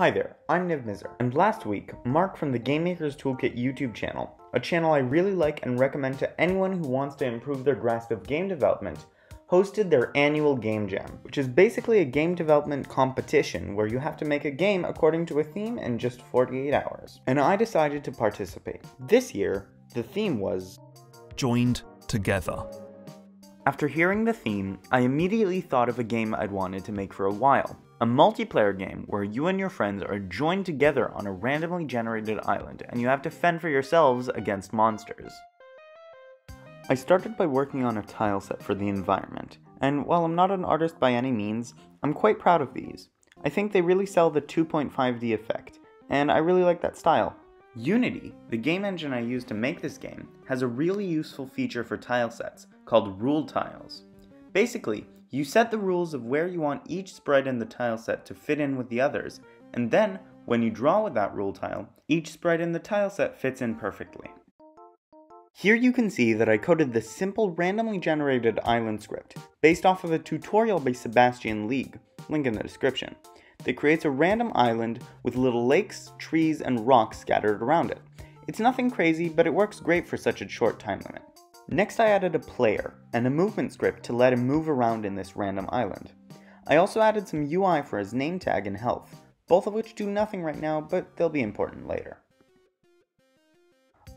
Hi there, I'm Niv Mizer, and last week, Mark from the Game Maker's Toolkit YouTube channel, a channel I really like and recommend to anyone who wants to improve their grasp of game development, hosted their annual Game Jam, which is basically a game development competition where you have to make a game according to a theme in just 48 hours. And I decided to participate. This year, the theme was Joined Together. After hearing the theme, I immediately thought of a game I'd wanted to make for a while. A multiplayer game where you and your friends are joined together on a randomly generated island and you have to fend for yourselves against monsters. I started by working on a tile set for the environment, and while I'm not an artist by any means, I'm quite proud of these. I think they really sell the 2.5D effect, and I really like that style. Unity, the game engine I used to make this game, has a really useful feature for tile sets called rule tiles. Basically, you set the rules of where you want each sprite in the tile set to fit in with the others, and then, when you draw with that rule tile, each sprite in the tile set fits in perfectly. Here you can see that I coded this simple randomly generated island script, based off of a tutorial by Sebastian League, link in the description, that creates a random island with little lakes, trees, and rocks scattered around it. It's nothing crazy, but it works great for such a short time limit. Next I added a player, and a movement script to let him move around in this random island. I also added some UI for his name tag and health, both of which do nothing right now, but they'll be important later.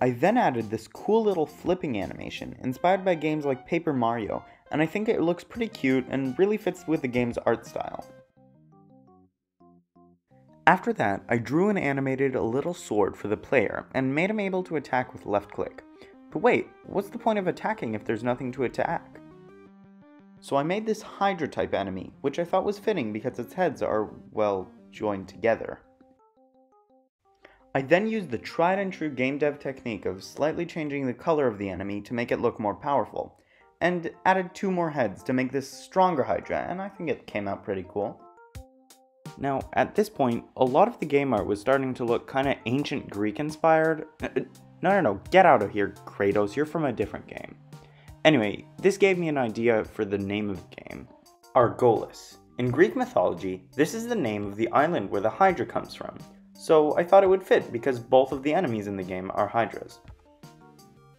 I then added this cool little flipping animation, inspired by games like Paper Mario, and I think it looks pretty cute and really fits with the game's art style. After that, I drew and animated a little sword for the player, and made him able to attack with left click. But wait, what's the point of attacking if there's nothing to attack? So I made this Hydra type enemy, which I thought was fitting because its heads are, well, joined together. I then used the tried and true game dev technique of slightly changing the color of the enemy to make it look more powerful, and added two more heads to make this stronger Hydra, and I think it came out pretty cool. Now, at this point, a lot of the game art was starting to look kinda ancient Greek inspired. No, no, no, get out of here, Kratos, you're from a different game. Anyway, this gave me an idea for the name of the game Argolis. In Greek mythology, this is the name of the island where the Hydra comes from, so I thought it would fit because both of the enemies in the game are Hydras.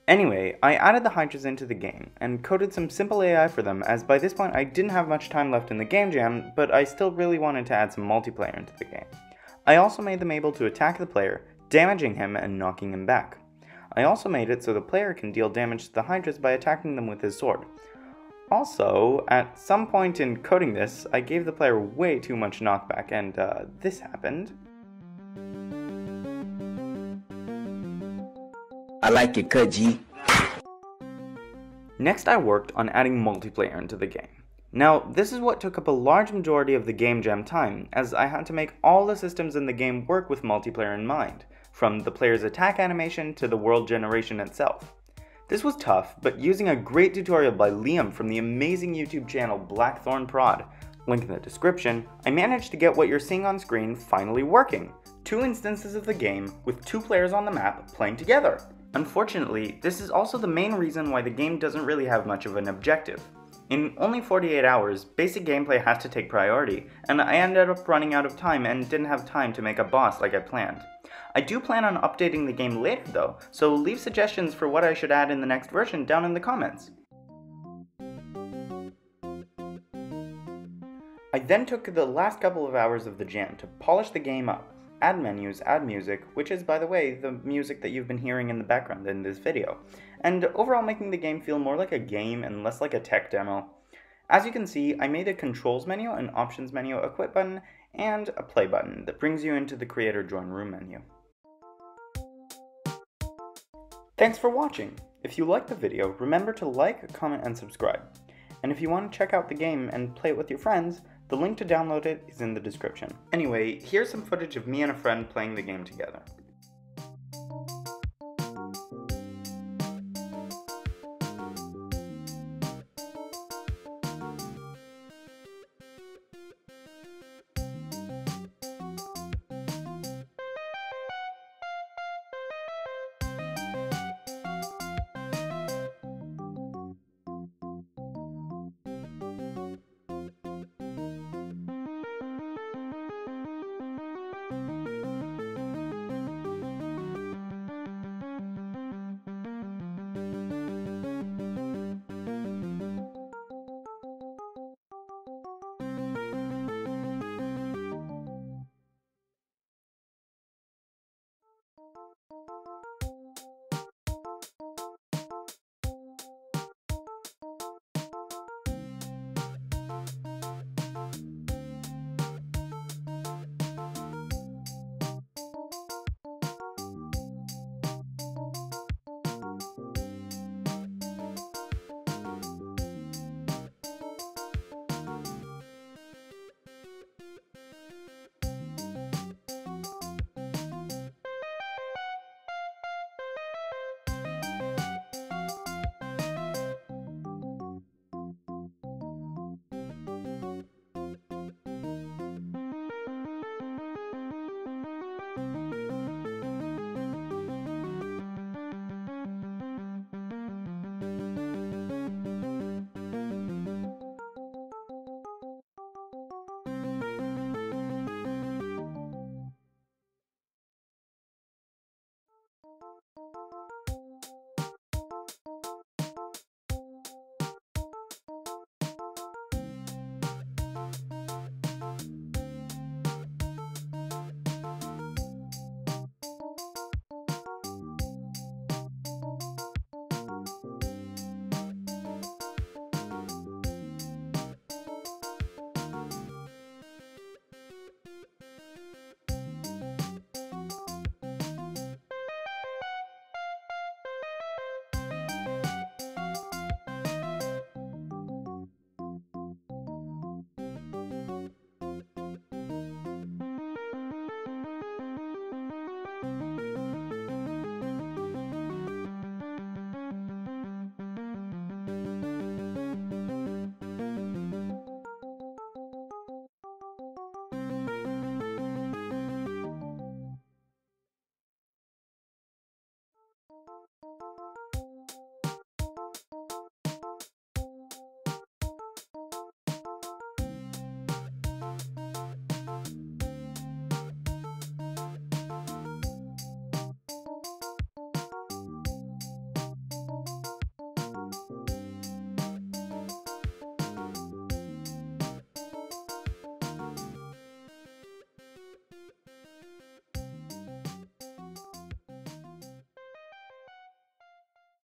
Anyway, I added the Hydras into the game, and coded some simple AI for them as by this point I didn't have much time left in the game jam, but I still really wanted to add some multiplayer into the game. I also made them able to attack the player, damaging him and knocking him back. I also made it so the player can deal damage to the Hydras by attacking them with his sword. Also, at some point in coding this, I gave the player way too much knockback, and uh, this happened. I like it, cut G. Next, I worked on adding multiplayer into the game. Now, this is what took up a large majority of the game jam time, as I had to make all the systems in the game work with multiplayer in mind from the player's attack animation to the world generation itself. This was tough, but using a great tutorial by Liam from the amazing YouTube channel Blackthorn Prod, link in the description, I managed to get what you're seeing on screen finally working. Two instances of the game with two players on the map playing together. Unfortunately, this is also the main reason why the game doesn't really have much of an objective. In only 48 hours, basic gameplay has to take priority, and I ended up running out of time and didn't have time to make a boss like I planned. I do plan on updating the game later though, so leave suggestions for what I should add in the next version down in the comments. I then took the last couple of hours of the jam to polish the game up, add menus, add music, which is by the way the music that you've been hearing in the background in this video, and overall making the game feel more like a game and less like a tech demo. As you can see, I made a controls menu, an options menu, a quit button, and a play button that brings you into the creator join room menu. Thanks for watching! If you liked the video, remember to like, comment, and subscribe. And if you want to check out the game and play it with your friends, the link to download it is in the description. Anyway, here's some footage of me and a friend playing the game together.